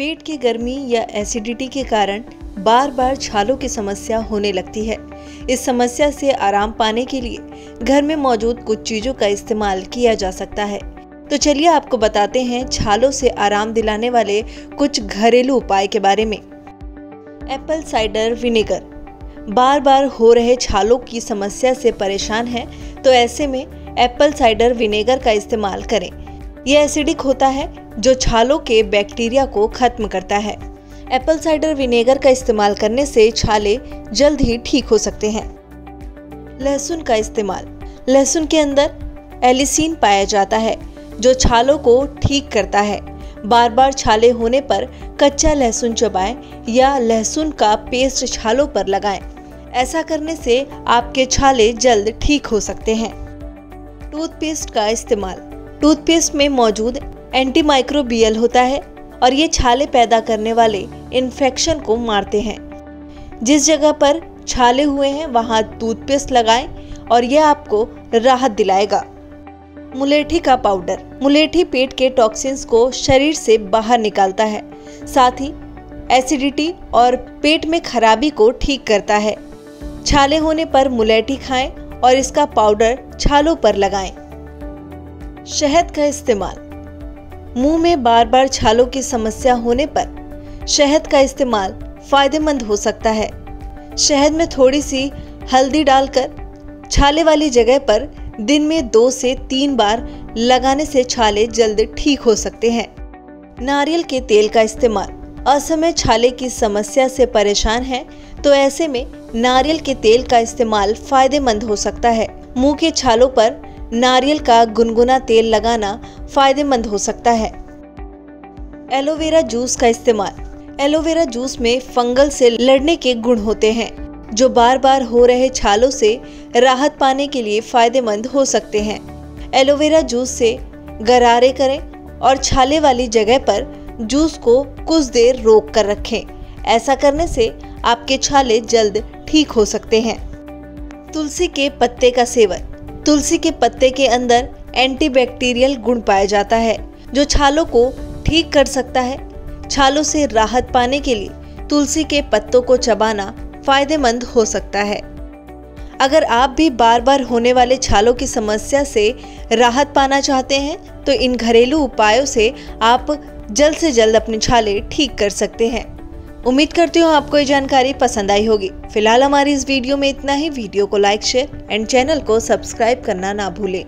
पेट की गर्मी या एसिडिटी के कारण बार बार छालों की समस्या होने लगती है। इस समस्या से आराम पाने के लिए घर में मौजूद कुछ चीज़ों का इस्तेमाल किया जा सकता है। तो चलिए आपको बताते हैं छालों से आराम दिलाने वाले कुछ घरेलू उपाय के बारे में। Apple cider vinegar. बार बार हो रहे छालों की समस्या से परेशान हैं तो ऐसे में एप्पल साइडर विनेगर का इस्तेमाल करें। यह एसिडिक होता है, जो छालों के बैक्टीरिया को खत्म करता है। एप्पल साइडर विनेगर का इस्तेमाल करने से छाले जल्द ही ठीक हो सकते हैं। लहसुन का इस्तेमाल। लहसुन के अंदर एलिसिन पाया जाता है, जो छालों को ठीक करता है। बार बार छाले होने पर कच्चा लहसुन चबाएँ या लहसुन का पेस्ट छालों पर लगाएँ। ऐसा करने से आपके छाले जल्द ठीक हो सकते हैं। टूथपेस्ट का इस्तेमाल। टूथपेस्ट में मौजूद एंटीमाइक्रोबियल होता है और ये छाले पैदा करने वाले इन्फेक्शन को मारते हैं। जिस जगह पर छाले हुए हैं, वहाँ टूथपेस्ट लगाएँ और यह आपको राहत दिलाएगा। मुलेठी का पाउडर मुलेठी पेट के टॉक्सिन्स को शरीर से बाहर निकालता है। साथ ही एसिडिटी और पेट में खराबी को ठीक करता है। छाले होने पर मुलेठी खाएँ और इसका पाउडर छालों पर लगाएँ। शहद का इस्तेमाल। मुँह में बार बार छालों की समस्या होने पर शहद का इस्तेमाल फ़ायदेमंद हो सकता है। शहद में थोड़ी सी हल्दी डालकर छाले वाली जगह पर दिन में दो से तीन बार लगाने से छाले जल्द ठीक हो सकते हैं। नारियल के तेल का इस्तेमाल। असमय छाले की समस्या से परेशान है तो ऐसे में नारियल के तेल का इस्तेमाल फ़ायदेमंद हो सकता है। मुँह के छालों पर नारियल का गुनगुना तेल लगाना फ़ायदेमंद हो सकता है। एलोवेरा जूस का इस्तेमाल। एलोवेरा जूस में फंगल से लड़ने के गुण होते हैं, जो बार बार हो रहे छालों से राहत पाने के लिए फ़ायदेमंद हो सकते हैं। एलोवेरा जूस से गरारे करें और छाले वाली जगह पर जूस को कुछ देर रोक कर रखें। ऐसा करने से आपके छाले जल्द ठीक हो सकते हैं। तुलसी के पत्ते का सेवन। तुलसी के पत्ते के अंदर एंटीबैक्टीरियल गुण पाया जाता है, जो छालों को ठीक कर सकता है। छालों से राहत पाने के लिए तुलसी के पत्तों को चबाना फ़ायदेमंद हो सकता है। अगर आप भी बार बार होने वाले छालों की समस्या से राहत पाना चाहते हैं तो इन घरेलू उपायों से आप जल्द से जल्द अपने छाले ठीक कर सकते हैं। उम्मीद करती हूँ आपको ये जानकारी पसंद आई होगी। फ़िलहाल हमारी इस वीडियो में इतना ही। वीडियो को लाइक शेयर एंड चैनल को सब्सक्राइब करना ना भूलें।